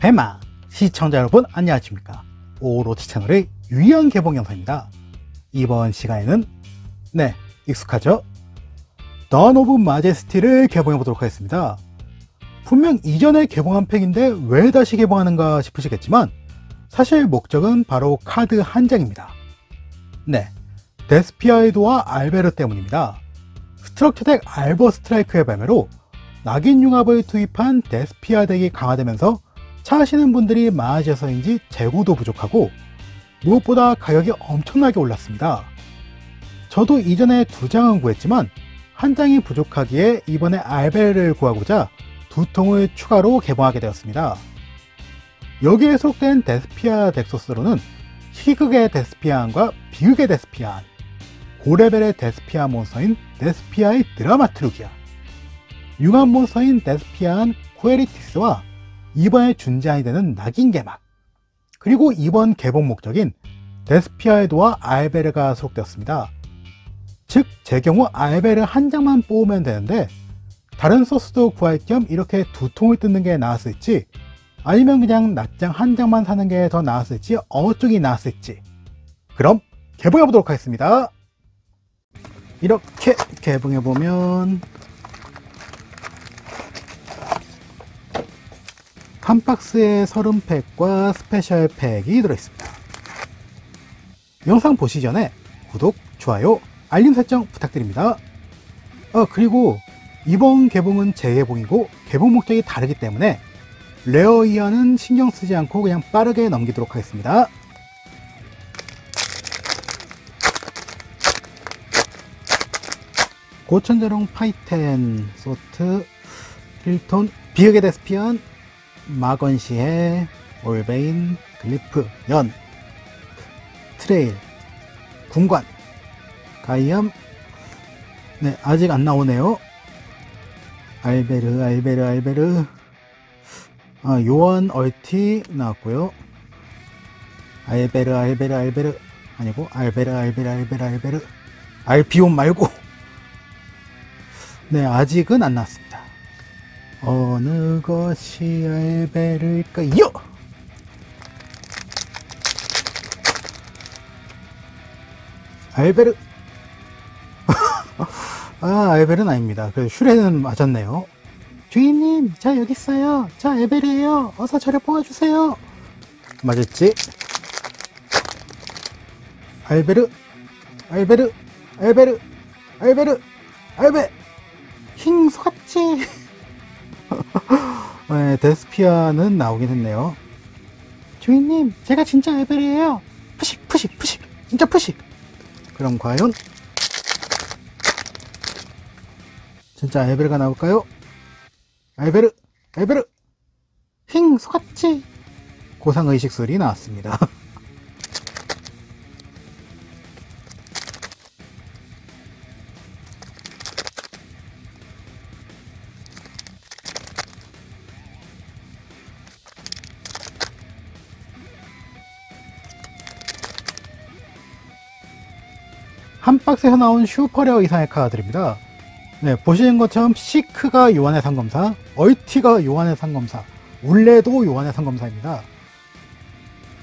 배마 시청자 여러분 안녕하십니까? 오로치 채널의 유희왕 개봉 영상입니다. 이번 시간에는 네 익숙하죠? Dawn of Majesty를 개봉해 보도록 하겠습니다. 분명 이전에 개봉한 팩인데 왜 다시 개봉하는가 싶으시겠지만 사실 목적은 바로 카드 한 장입니다. 네 데스피아의 도화 알베르 때문입니다. structure deck 알버 스트라이크의 발매로 낙인 융합을 투입한 데스피아 덱이 강화되면서 차시는 분들이 많아져서인지 재고도 부족하고 무엇보다 가격이 엄청나게 올랐습니다. 저도 이전에 두 장은 구했지만 한 장이 부족하기에 이번에 알베를 구하고자 두 통을 추가로 개봉하게 되었습니다. 여기에 속된 데스피아 덱소스로는 희극의 데스피아안과 비극의 데스피아안, 고레벨의 데스피아 몬스터인 데스피아의 드라마트루기아, 융합 몬스터인 데스피안 쿠에리티스와 이번에 준제한이 되는 낙인 개막 그리고 이번 개봉 목적인 데스피아의 도화 알베르가 수록되었습니다. 즉, 제 경우 알베르 한 장만 뽑으면 되는데 다른 소스도 구할 겸 이렇게 두 통을 뜯는 게 나았을지 아니면 그냥 낱장 한 장만 사는 게 더 나았을지 어느 쪽이 나았을지 그럼 개봉해 보도록 하겠습니다. 이렇게 개봉해 보면 한 박스에 30팩과 스페셜 팩이 들어있습니다. 영상 보시기 전에 구독, 좋아요, 알림 설정 부탁드립니다. 아, 그리고 이번 개봉은 재개봉이고 개봉 목적이 다르기 때문에 레어 이하는 신경 쓰지 않고 그냥 빠르게 넘기도록 하겠습니다. 고천자룡 파이텐 소트 1톤 비흑의 데스피언 마건시의 올베인 글리프 연 트레일 군관 가이암 네 아직 안 나오네요. 알베르 알베르 알베르. 아, 요한 얼티 나왔고요. 알베르 알베르 알베르. 아니고 알베르 알베르 알베르 알베르. 알비온 말고. 네 아직은 안 나왔습니다 어느 것이 알베르일까요? 알베르. 아 알베르는 아닙니다. 그 슈레는 맞았네요. 주인님 저 여기 있어요. 저 알베르예요. 어서 저를 뽑아주세요. 맞았지? 알베르. 알베르. 알베르. 알베르. 알베. 힝 속았지 네, 데스피아는 나오긴 했네요. 주인님, 제가 진짜 알베르예요. 푸식, 푸식, 푸식. 진짜 푸식. 그럼 과연 진짜 알베르가 나올까요? 알베르, 알베르. 힝, 속았지. 고상의식 소리 나왔습니다. 한 박스에서 나온 슈퍼레어 이상의 카드들입니다. 네, 보시는 것처럼 시크가 요한의 상검사, 얼티가 요한의 상검사, 울레도 요한의 상검사입니다.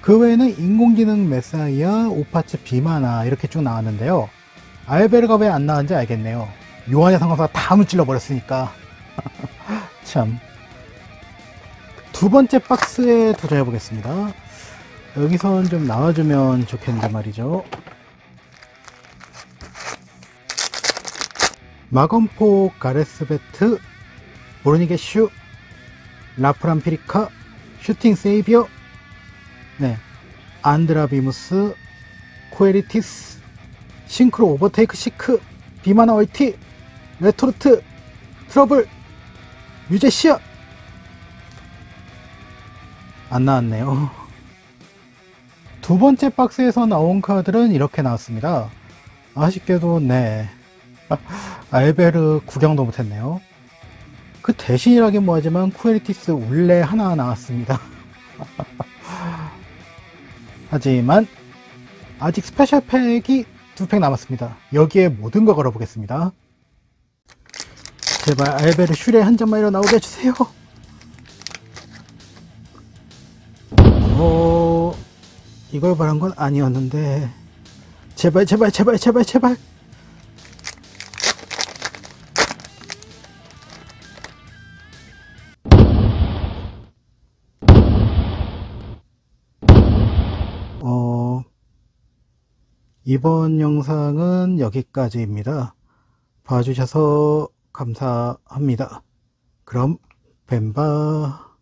그 외에는 인공지능 메사이아, 오파츠 비마나 이렇게 쭉 나왔는데요. 알베르가 왜 안 나왔는지 알겠네요. 요한의 상검사 다 무찔러 버렸으니까. 참. 두 번째 박스에 도전해 보겠습니다. 여기선 좀 나와주면 좋겠는데 말이죠. 마건포 가레스베트 보르니게 슈 라프란 피리카 슈팅 세이비어 네 안드라 비무스 코에리티스 싱크로 오버테이크 시크 비마나 얼티 레토르트 트러블 유제시아. 안 나왔네요. 두 번째 박스에서 나온 카드는 이렇게 나왔습니다. 아쉽게도 네 알베르 구경도 못했네요. 그 대신이라긴 뭐하지만 쿠에리티스 울레 하나 나왔습니다. 하지만 아직 스페셜 팩이 두 팩 남았습니다. 여기에 모든 거 걸어보겠습니다. 제발 알베르 슈레 한 장만 일어나오게 해주세요. 어, 이걸 바란 건 아니었는데. 제발, 제발, 제발, 제발, 제발. 이번 영상은 여기까지입니다. 봐주셔서 감사합니다. 그럼 뱀바.